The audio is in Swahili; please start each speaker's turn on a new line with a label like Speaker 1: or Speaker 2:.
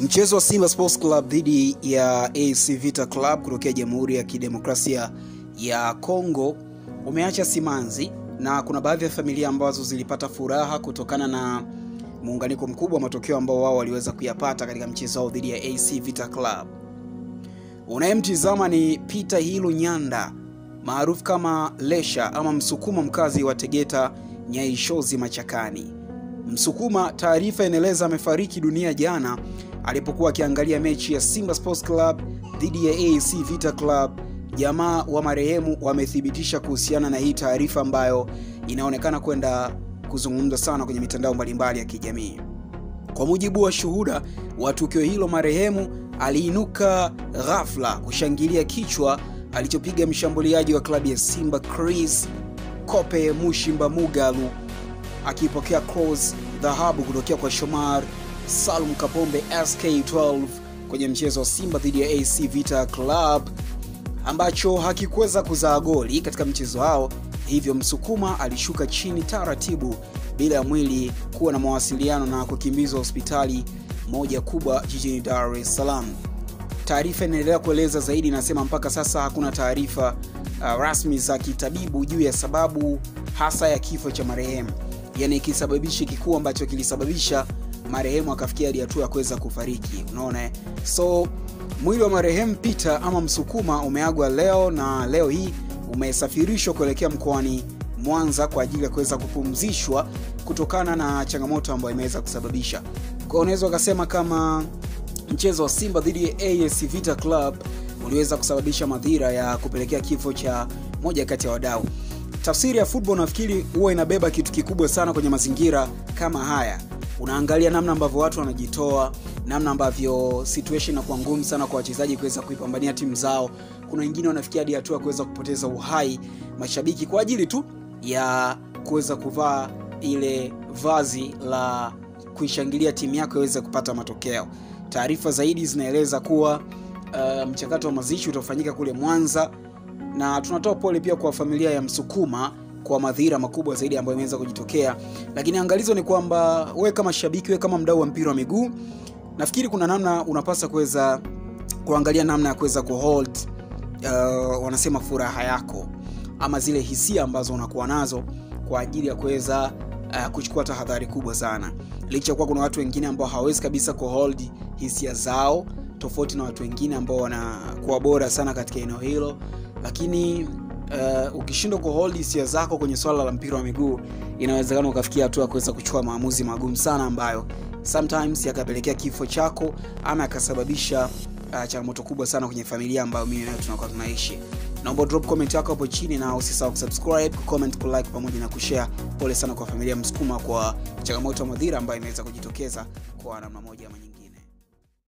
Speaker 1: Mchezo wa Simba Sports Club dhidi ya AC Vita Club kutokea Jamhuri ya Kidemokrasia ya Kongo umeacha simanzi na kuna baadhi ya familia ambazo zilipata furaha kutokana na muunganiko mkubwa wa matokeo ambao wao waliweza kuyapata katika mchezo wao dhidi ya AC Vita Club. Unayemtizama ni Peter Hilu Nyanda maarufu kama Lesha ama Msukuma, mkazi wa Tegeta Nyaishozi Machakani. Msukuma, taarifa inaeleza amefariki dunia jana alipokuwa akiangalia mechi ya Simba Sports Club dhidi ya AC Vita Club. Jamaa wa marehemu wamethibitisha kuhusiana na hii taarifa ambayo inaonekana kwenda kuzungumzwa sana kwenye mitandao mbalimbali ya kijamii. Kwa mujibu wa shuhuda wa tukio hilo, marehemu aliinuka ghafla kushangilia kichwa alichopiga mshambuliaji wa klabu ya Simba Chris Kope Mushimba Mugalu akipokea cross dhahabu kutokea kwa Shomar Salum Kapombe SK12 kwenye mchezo wa Simba dhidi ya AC Vita Club ambacho hakikuweza kuzaa goli katika mchezo hao, hivyo Msukuma alishuka chini taratibu bila ya mwili kuwa na mawasiliano na kukimbizwa hospitali moja kubwa jijini Dar es Salaam. Taarifa inaendelea kueleza zaidi, inasema mpaka sasa hakuna taarifa uh, rasmi za kitabibu juu ya sababu hasa ya kifo cha marehemu, yani kisababishi kikuu ambacho kilisababisha marehemu akafikia hadi hatua ya kuweza kufariki. Unaona, so mwili wa marehemu Peter ama Msukuma umeagwa leo na leo hii umesafirishwa kuelekea mkoani Mwanza kwa ajili ya kuweza kupumzishwa kutokana na changamoto ambayo imeweza kusababisha. Kwa unaweza ukasema kama mchezo wa Simba dhidi ya AS Vita Club uliweza kusababisha madhira ya kupelekea kifo cha moja kati ya wadau. Tafsiri ya football nafikiri huwa inabeba kitu kikubwa sana kwenye mazingira kama haya. Unaangalia namna ambavyo watu wanajitoa, namna ambavyo situation inakuwa ngumu sana kwa wachezaji kuweza kuipambania timu zao. Kuna wengine wanafikia hadi hatua kuweza kupoteza uhai mashabiki kwa ajili tu ya kuweza kuvaa ile vazi la kuishangilia timu yako iweze kupata matokeo. Taarifa zaidi zinaeleza kuwa uh, mchakato wa mazishi utafanyika kule Mwanza, na tunatoa pole pia kwa familia ya Msukuma kwa madhira makubwa zaidi ambayo imeweza kujitokea, lakini angalizo ni kwamba wewe kama shabiki, wewe kama mdau wa mpira wa miguu, nafikiri kuna namna unapaswa kuweza kuangalia namna ya kuweza kuhold uh, wanasema furaha yako ama zile hisia ambazo unakuwa nazo kwa ajili ya kuweza uh, kuchukua tahadhari kubwa sana, licha kuwa kuna watu wengine ambao hawawezi kabisa kuhold hisia zao, tofauti na watu wengine ambao wanakuwa bora sana katika eneo hilo, lakini uh, ukishindwa kuhold hisia zako kwenye swala la mpira wa miguu, inawezekana ukafikia hatua kuweza kuchukua maamuzi magumu sana ambayo sometimes yakapelekea kifo chako ama yakasababisha uh, changamoto kubwa sana kwenye familia ambayo mimi nayo tunakuwa tunaishi. Naomba drop comment yako hapo chini na usisahau kusubscribe, comment kulike pamoja na kushare. Pole sana kwa familia Msukuma kwa changamoto madhira ambayo imeweza kujitokeza kwa namna moja ama nyingine.